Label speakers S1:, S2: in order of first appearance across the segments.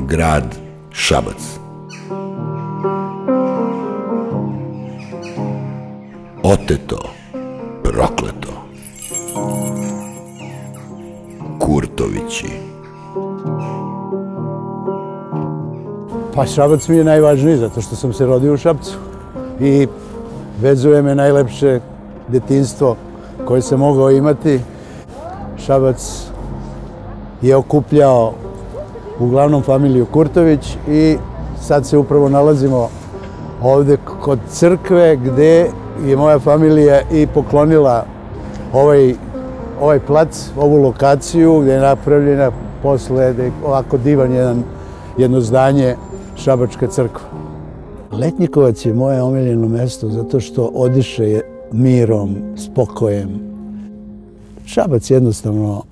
S1: Grad Šabac. Oteto, prokleto. Kurtovići.
S2: Pa Šabac mi je najvažniji zato što sam se rodio u Šabcu i vezuje me najlepše detinstvo koje sam mogao imati. Šabac je okupljao uglavnom familiju Kurtović i sad se upravo nalazimo ovde kod crkve gde je moja familija i poklonila ovaj, ovaj plac, ovu lokaciju gde je napravljena posle da je ovako divan jedan, jedno zdanje Šabačka crkva. Letnjikovac je moje omiljeno mesto zato što odiše mirom, spokojem. Šabac jednostavno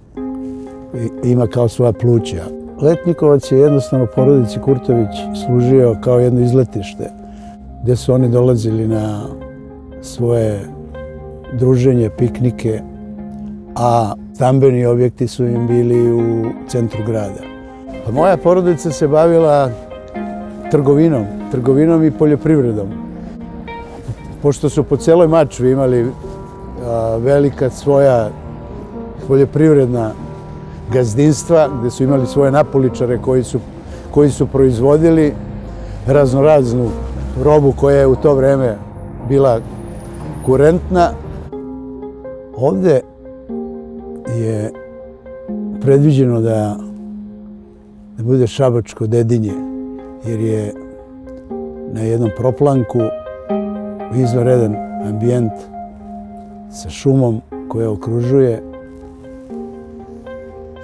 S2: ima kao svoja pluća. Letnjikovac je jednostavno porodici Kurtović služio kao jedno izletište gde su oni dolazili na svoje druženje, piknike, a stambeni objekti su im bili u centru grada. Pa moja porodica se bavila trgovinom, trgovinom i poljoprivredom. Pošto su po celoj Mačvi imali a, velika svoja poljoprivredna gazdinstva, gde su imali svoje napoličare koji su, koji su proizvodili raznoraznu robu koja je u to vreme bila kurentna. Ovde je predviđeno da, da bude šabačko dedinje, jer je na jednom proplanku izvaredan ambijent sa šumom koja okružuje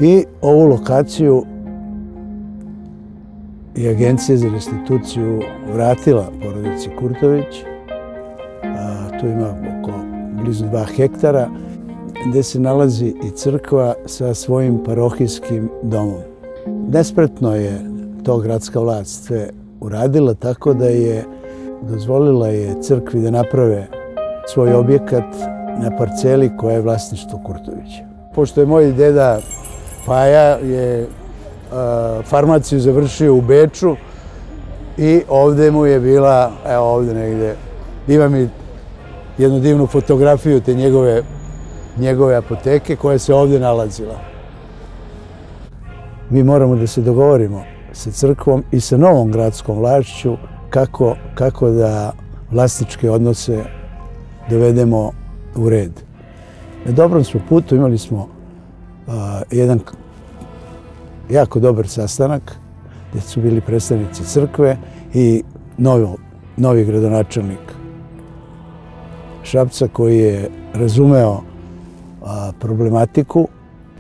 S2: i ovu lokaciju i Agencija za restituciju vratila porodici Kurtović. A, tu ima oko blizu dva hektara gde se nalazi i crkva sa svojim parohijskim domom. Nespretno je to gradska vlast sve uradila tako da je dozvolila je crkvi da naprave svoj objekat na parceli koja je vlasništvo Kurtovića. Pošto je moj deda Paja je farmaciju završio u Beču i ovde mu je bila, evo ovde negde, ima mi jednu divnu fotografiju te njegove, njegove apoteke koja se ovde nalazila. Mi moramo da se dogovorimo sa crkvom i sa novom gradskom vlašću kako, kako da vlasničke odnose dovedemo u red. Na dobrom smo putu, imali smo jedan jako dobar sastanak gde su bili predstavnici crkve i novo, novi gradonačelnik Šapca koji je razumeo a, problematiku.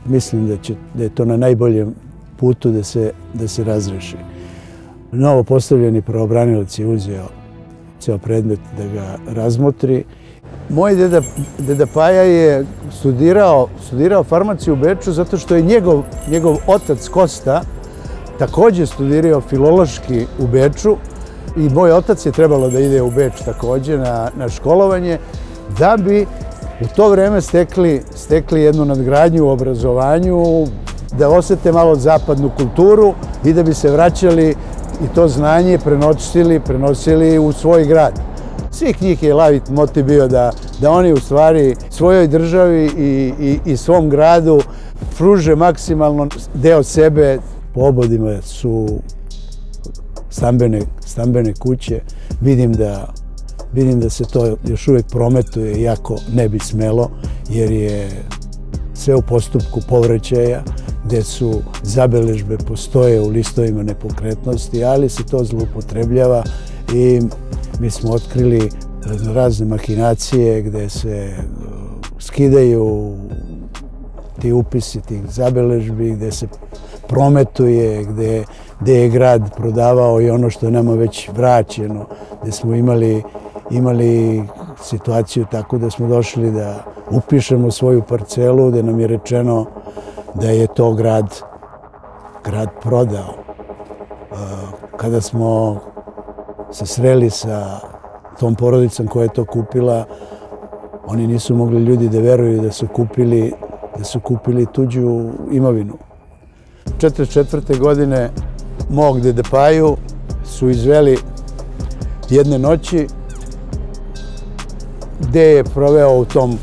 S2: Mislim da, će, da je to na najboljem putu da se, da se razreši. Novo postavljeni pravobranilac je uzeo ceo predmet da ga razmotri Moj deda, deda Paja je studirao, studirao farmaciju u Beču zato što je njegov, njegov otac Kosta takođe studirao filološki u Beču i moj otac je trebalo da ide u Beč takođe na, na školovanje da bi u to vreme stekli, stekli jednu nadgradnju u obrazovanju, da osete malo zapadnu kulturu i da bi se vraćali i to znanje prenosili, prenosili u svoj grad. Svih njih je lavit motiv bio da, da oni u stvari svojoj državi i, i, i svom gradu pruže maksimalno deo sebe. Po obodima su stambene, stambene kuće. Vidim da, vidim da se to još uvek prometuje, iako ne bi smelo, jer je sve u postupku povraćaja, gde su zabeležbe postoje u listovima nepokretnosti, ali se to zloupotrebljava i mi smo otkrili razne mahinacije gde se uh, skidaju ti upisi tih zabeležbi, gde se prometuje, gde, gde je grad prodavao i ono što je nama već vraćeno, gde smo imali, imali situaciju tako da smo došli da upišemo svoju parcelu, gde nam je rečeno da je to grad, grad prodao. Uh, kada smo se sreli sa tom porodicom koja je to kupila, oni nisu mogli ljudi da veruju da su kupili da su kupili tuđu imovinu. 44. godine mog dede Paju su izveli jedne noći gde je proveo u tom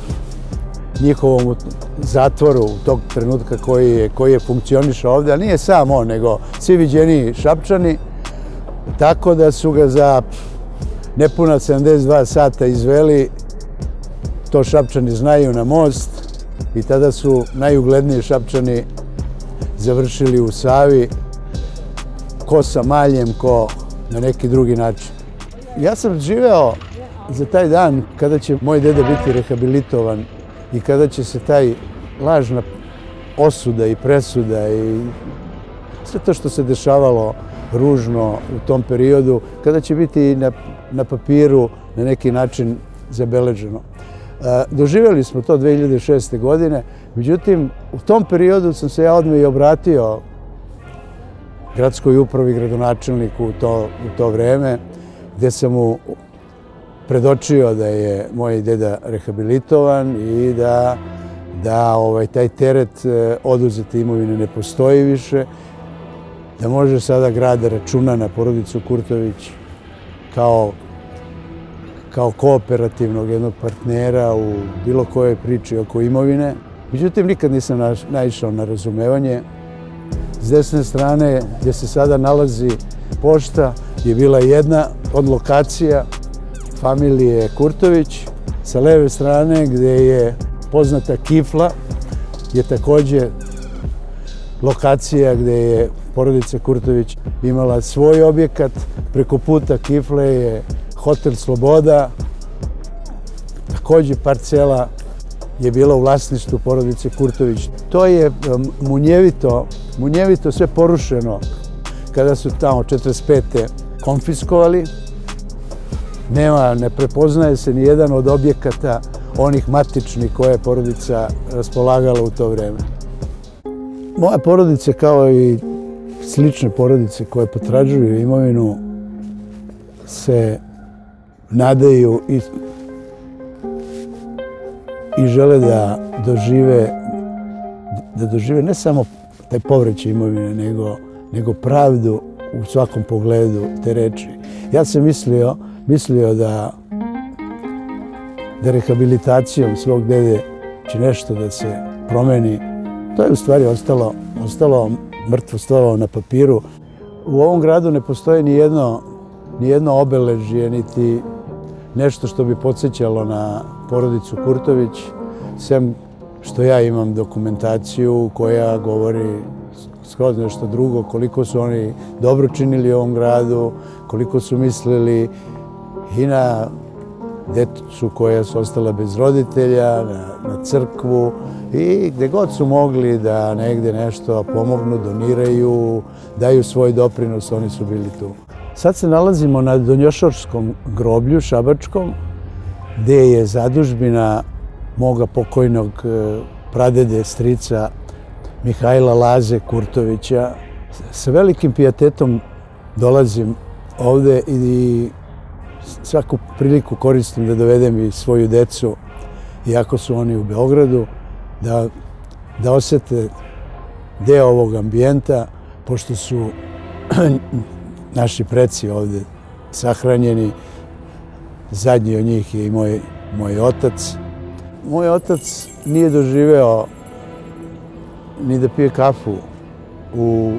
S2: njihovom zatvoru tog trenutka koji je, koji je funkcionišao ovde, ali nije sam on, nego svi viđeni šapčani, tako da su ga za nepuna 72 sata izveli, to šapčani znaju na most i tada su najugledniji šapčani završili u Savi, ko sa maljem, ko na neki drugi način. Ja sam živeo za taj dan kada će moj deda biti rehabilitovan i kada će se taj lažna osuda i presuda i sve to što se dešavalo ružno u tom periodu, kada će biti na, na papiru na neki način zabeleženo. E, doživjeli smo to 2006. godine, međutim, u tom periodu sam se ja odmah i obratio gradskoj upravi, gradonačelniku u to, u to vreme, gde sam mu predočio da je moj deda rehabilitovan i da, da ovaj, taj teret e, oduzete imovine ne postoji više, da može sada grad da računa na porodicu Kurtović kao, kao kooperativnog jednog partnera u bilo kojoj priči oko imovine. Međutim, nikad nisam naišao na razumevanje. S desne strane, gdje se sada nalazi pošta, je bila jedna od lokacija familije Kurtović. Sa leve strane gde je poznata Kifla je takođe lokacija gde je porodica Kurtović imala svoj objekat. Preko puta Kifle je hotel Sloboda. Takođe parcela je bila u vlasništvu porodice Kurtović. To je munjevito, munjevito sve porušeno kada su tamo 45. konfiskovali nema, ne prepoznaje se ni jedan od objekata onih matičnih koje je porodica raspolagala u to vreme. Moja porodica kao i slične porodice koje potražuju imovinu se nadaju i, i žele da dožive da dožive ne samo taj povreće imovine, nego, nego pravdu u svakom pogledu te reči. Ja sam mislio mislio da da rehabilitacijom svog dede će nešto da se promeni. To je u stvari ostalo, ostalo mrtvo slovo na papiru. U ovom gradu ne postoji ni jedno, ni jedno obeležje, niti nešto što bi podsjećalo na porodicu Kurtović, sem što ja imam dokumentaciju koja govori skroz nešto drugo, koliko su oni dobro činili ovom gradu, koliko su mislili i na decu koja su ostala bez roditelja, na, na crkvu i gde god su mogli da negde nešto pomognu, doniraju, daju svoj doprinos, oni su bili tu. Sad se nalazimo na Donjošorskom groblju, Šabačkom, gde je zadužbina moga pokojnog e, pradede strica Mihajla Laze Kurtovića. Sa velikim pijatetom dolazim ovde i svaku priliku koristim da dovedem i svoju decu, iako su oni u Beogradu, da, da osete deo ovog ambijenta, pošto su naši preci ovde sahranjeni. Zadnji od njih je i moj, moj otac. Moj otac nije doživeo ni da pije kafu u,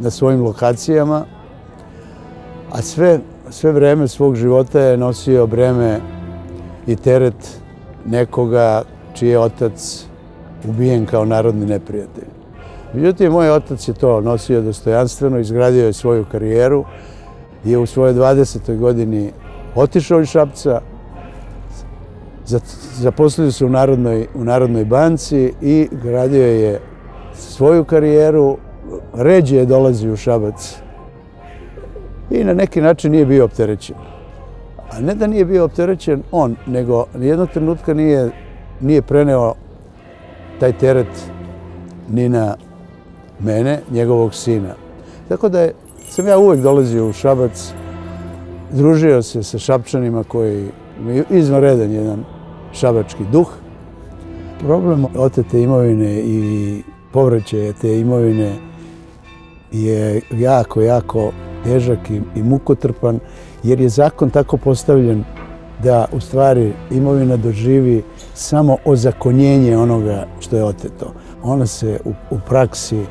S2: na svojim lokacijama, a sve sve vreme svog života je nosio breme i teret nekoga čiji je otac ubijen kao narodni neprijatelj. Međutim, moj otac je to nosio dostojanstveno, izgradio je svoju karijeru, je u svojoj 20. godini otišao iz Šapca, zaposlio se u Narodnoj, u Narodnoj banci i gradio je svoju karijeru, ređe je dolazi u Šabac i na neki način nije bio opterećen. A ne da nije bio opterećen on, nego nijednog trenutka nije, nije preneo taj teret ni na mene, njegovog sina. Tako da je, sam ja uvek dolazio u Šabac, družio se sa šapčanima koji imaju izvanredan jedan šabački duh, Problem otete imovine i povraćaja te imovine je jako, jako težak i, i mukotrpan, jer je zakon tako postavljen da u stvari imovina doživi samo ozakonjenje onoga što je oteto. Ona se u, u praksi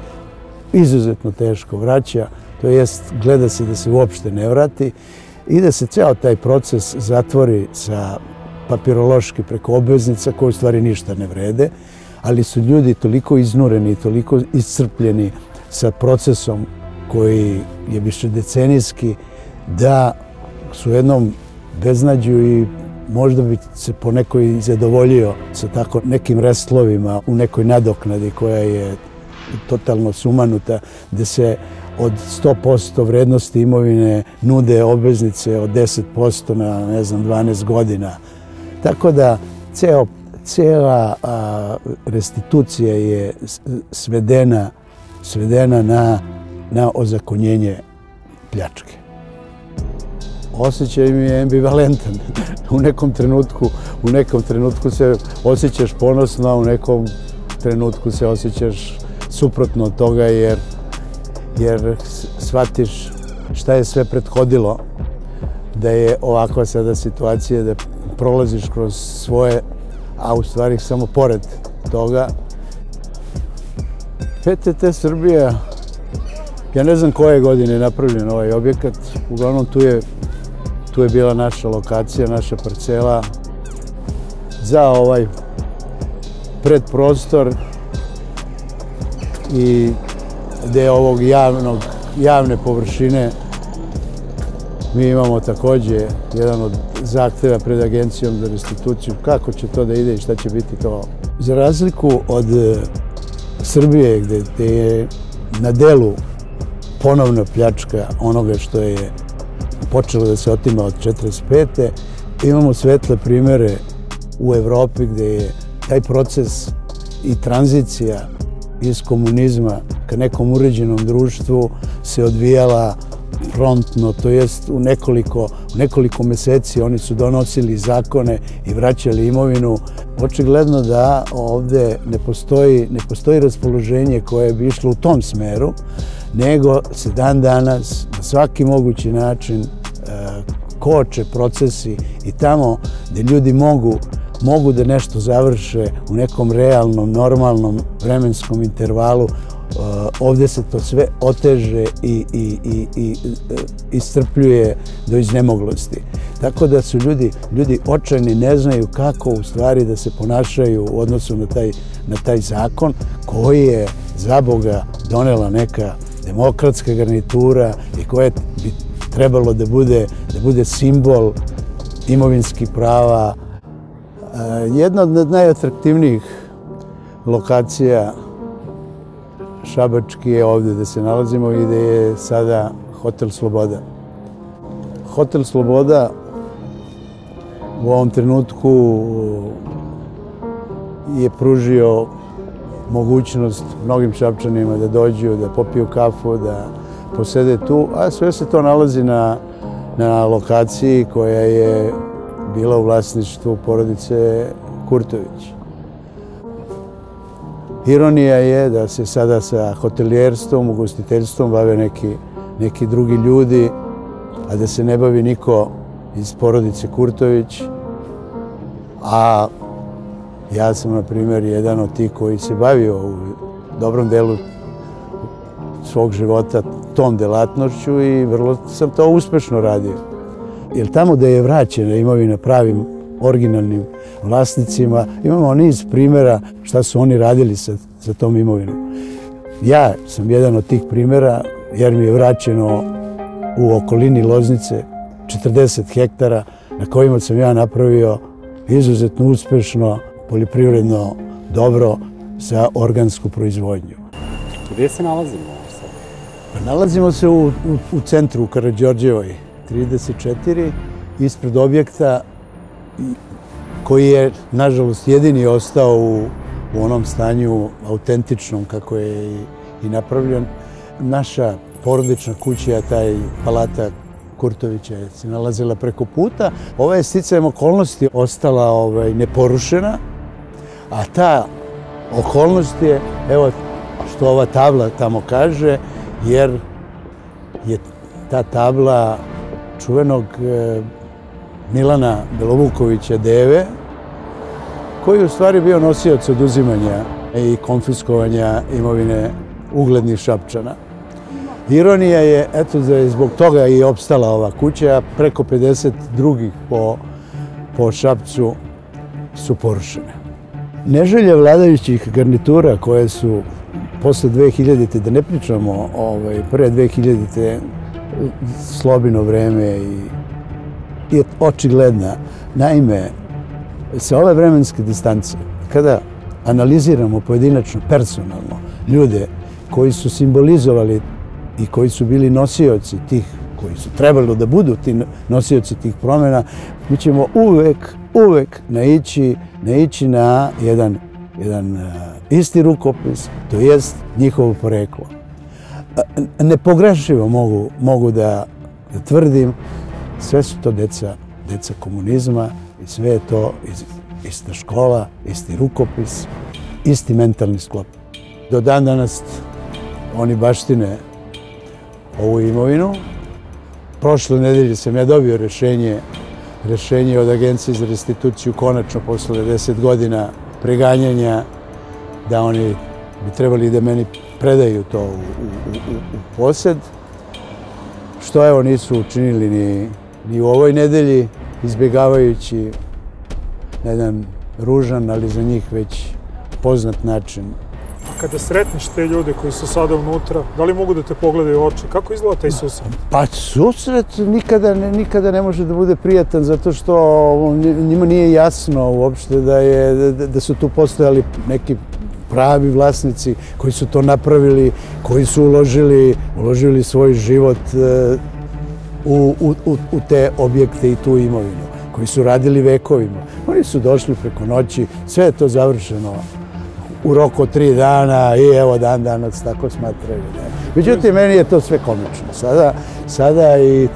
S2: izuzetno teško vraća, to jest gleda se da se uopšte ne vrati i da se ceo taj proces zatvori sa papirološki preko obveznica koje u stvari ništa ne vrede, ali su ljudi toliko iznureni, toliko iscrpljeni sa procesom koji je više decenijski, da su jednom beznađu i možda bi se po nekoj zadovoljio sa tako nekim restlovima u nekoj nadoknadi koja je totalno sumanuta, gde se od 100% vrednosti imovine nude obveznice od 10% na, ne znam, 12 godina. Tako da ceo, cijela a, restitucija je svedena, svedena na, na ozakonjenje pljačke. Osjećaj mi je ambivalentan. U nekom trenutku, u nekom trenutku se osjećaš ponosno, a u nekom trenutku se osjećaš suprotno od toga jer, jer shvatiš šta je sve prethodilo da je ovakva sada situacija da prolaziš kroz svoje, a u stvari samo pored toga. PTT Srbija, ja ne znam koje godine je napravljen ovaj objekat, uglavnom tu je, tu je bila naša lokacija, naša parcela za ovaj predprostor i gde ovog javnog, javne površine mi imamo takođe jedan od zahteva pred agencijom za restituciju. Kako će to da ide i šta će biti to? Za razliku od e, Srbije gde je na delu ponovna pljačka onoga što je počelo da se otima od 45. Imamo svetle primere u Evropi gde je taj proces i tranzicija iz komunizma ka nekom uređenom društvu se odvijala promptno, to jest u nekoliko, u nekoliko meseci oni su donosili zakone i vraćali imovinu. Očigledno da ovde ne postoji, ne postoji raspoloženje koje bi išlo u tom smeru, nego se dan danas na svaki mogući način e, koče procesi i tamo gde ljudi mogu mogu da nešto završe u nekom realnom, normalnom vremenskom intervalu, Uh, ovde se to sve oteže i, i, i, i uh, istrpljuje do iznemoglosti. Tako da su ljudi, ljudi očajni, ne znaju kako u stvari da se ponašaju u odnosu na taj, na taj zakon koji je za Boga donela neka demokratska garnitura i koja bi trebalo da bude, da bude simbol imovinskih prava. Uh, jedna od najatraktivnijih lokacija Šabački je ovde da se nalazimo i da je sada Hotel Sloboda. Hotel Sloboda u ovom trenutku je pružio mogućnost mnogim šapčanima da dođu, da popiju kafu, da posede tu, a sve se to nalazi na, na lokaciji koja je bila u vlasništvu porodice Kurtović. Ironija je da se sada sa hotelijerstvom, ugostiteljstvom bave neki, neki drugi ljudi, a da se ne bavi niko iz porodice Kurtović. A ja sam, na primjer, jedan od tih koji se bavio u dobrom delu svog života tom delatnošću i vrlo sam to uspešno radio. Jer tamo da je vraćena imovina pravim originalnim vlasnicima. Imamo niz primjera šta su oni radili sa, sa tom imovinom. Ja sam jedan od tih primjera jer mi je vraćeno u okolini Loznice 40 hektara na kojima sam ja napravio izuzetno uspešno poljoprivredno dobro za organsku proizvodnju.
S3: Gde se nalazimo sad?
S2: Pa nalazimo se u, u, u centru u Karadžorđevoj, 34, ispred objekta koji je, nažalost, jedini ostao u, u onom stanju autentičnom kako je i, i napravljen. Naša porodična kuća, taj palata Kurtovića je se nalazila preko puta. Ova je sticajem okolnosti ostala ovaj, neporušena, A ta okolnost je, evo što ova tabla tamo kaže, jer je ta tabla čuvenog e, Milana Belovukovića Deve, koji u stvari bio nosioc oduzimanja i konfiskovanja imovine uglednih šapčana. Ironija je, eto, da je zbog toga i opstala ova kuća, preko 50 drugih po, po Šapcu su porušene. Neželje vladajućih garnitura koje su posle 2000. da ne pričamo ovaj, pre 2000. slobino vreme i, i očigledna. Naime, sa ove vremenske distance, kada analiziramo pojedinačno, personalno, ljude koji su simbolizovali i koji su bili nosioci tih, koji su trebalo da budu ti nosioci tih promjena, mi ćemo uvek, uvek naići, naići na jedan, jedan uh, isti rukopis, to jest njihovo poreklo. Nepogrešivo mogu, mogu da, da tvrdim, sve su to deca, deca komunizma i sve je to ista škola, isti rukopis, isti mentalni sklop. Do dan danas oni baštine ovu imovinu. Prošle nedelje sam ja dobio rešenje, rešenje od Agencije za restituciju konačno posle 10 godina preganjanja da oni bi trebali da meni predaju to u, u, u, u posed. Što evo nisu učinili ni, ni u ovoj nedelji, izbjegavajući na jedan ružan, ali za njih već poznat način
S4: kada sretneš te ljude koji su sada unutra, da li mogu da te pogledaju u oči? Kako izgleda taj susret?
S2: Pa susret nikada ne, nikada ne može da bude prijatan zato što njima nije jasno uopšte da, je, da, da su tu postojali neki pravi vlasnici koji su to napravili, koji su uložili, uložili svoj život e, u, u, u te objekte i tu imovinu, koji su radili vekovima. Oni su došli preko noći, sve je to završeno u roku tri dana i evo dan danac tako smatraju. Ne. Međutim, meni je to sve komično. Sada, sada i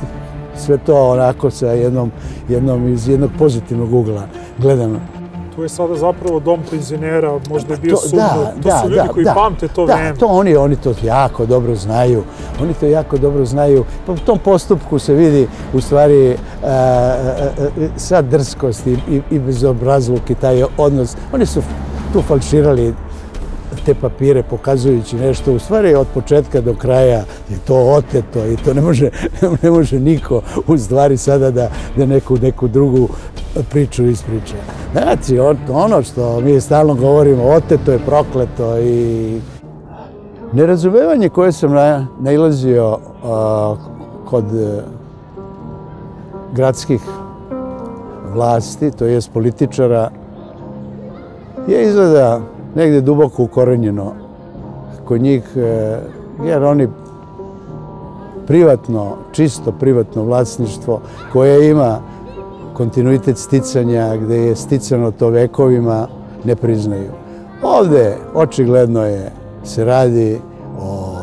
S2: sve to onako sa jednom, jednom iz jednog pozitivnog ugla gledam.
S4: Tu je sada zapravo dom penzionera, možda je bio sudno. Da, to da, su ljudi da, koji da, pamte to
S2: da,
S4: vreme.
S2: To oni, oni to jako dobro znaju. Oni to jako dobro znaju. Pa u tom postupku se vidi u stvari a, a, a, sva drskost i, i, i bezobrazluk i taj odnos. Oni su tu falširali te papire pokazujući nešto. U stvari od početka do kraja je to oteto i to ne može, ne može niko u stvari sada da, da neku, neku drugu priču ispriča. Znači, ono što mi stalno govorimo, oteto je prokleto i nerazumevanje koje sam na, nailazio a, kod a, gradskih vlasti, to jest političara, je izgleda negde duboko ukorenjeno kod njih, e, jer oni privatno, čisto privatno vlasništvo koje ima kontinuitet sticanja gde je sticano to vekovima, ne priznaju. Ovde očigledno je se radi o,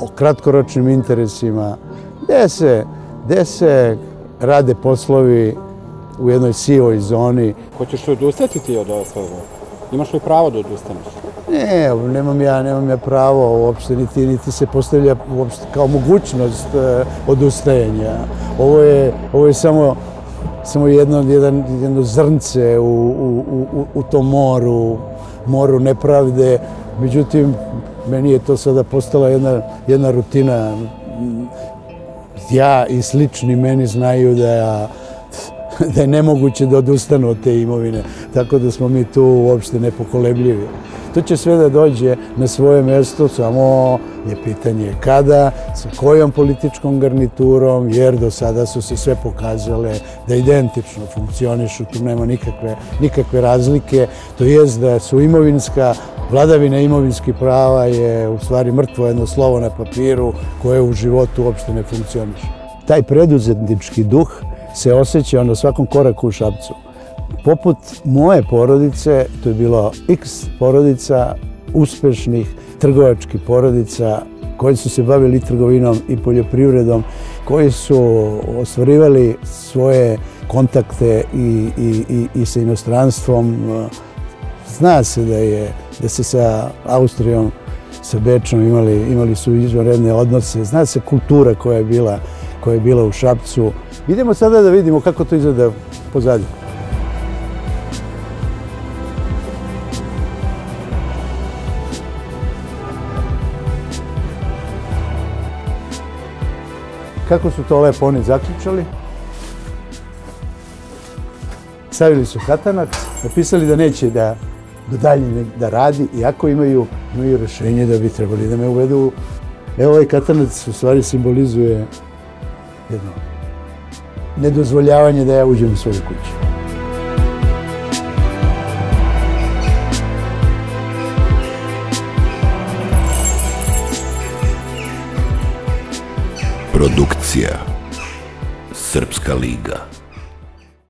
S2: o kratkoročnim interesima, gde se, gde se rade poslovi u jednoj sivoj zoni.
S3: Hoćeš li odustati ti od svega? Imaš li pravo da odustaneš?
S2: Ne, nemam ja, nemam ja pravo uopšte, niti, niti se postavlja uopšte kao mogućnost uh, odustajanja. Ovo je, ovo je samo, samo jedno, jedan, jedno zrnce u, u, u, u tom moru, moru nepravde. Međutim, meni je to sada postala jedna, jedna rutina. Ja i slični meni znaju da ja da je nemoguće da odustanu od te imovine. Tako da smo mi tu uopšte nepokolebljivi. To će sve da dođe na svoje mjesto, samo je pitanje kada, sa kojom političkom garniturom, jer do sada su se sve pokazale da identično funkcionišu, tu nema nikakve, nikakve razlike. To jest da su imovinska, vladavina imovinskih prava je u stvari mrtvo jedno slovo na papiru koje u životu uopšte ne funkcioniše. Taj preduzetnički duh se osjeća na svakom koraku u Šapcu. Poput moje porodice, to je bilo x porodica uspešnih trgovačkih porodica koji su se bavili trgovinom i poljoprivredom, koji su ostvarivali svoje kontakte i, i, i, i sa inostranstvom Zna se da je, da se sa Austrijom, sa Bečom imali, imali su izvanredne odnose. Zna se kultura koja je bila, koja je bila u Šapcu. Idemo sada da vidimo kako to izgleda pozadnje. Kako su to lepo oni zaključali? Stavili su katanak, napisali da neće da, da dalje da radi, iako imaju, imaju rešenje da bi trebali da me uvedu. Evo ovaj katanac u stvari simbolizuje jedno nedozvoljavanje da ja uđem u svoju kuću.
S1: Produkcija Srpska liga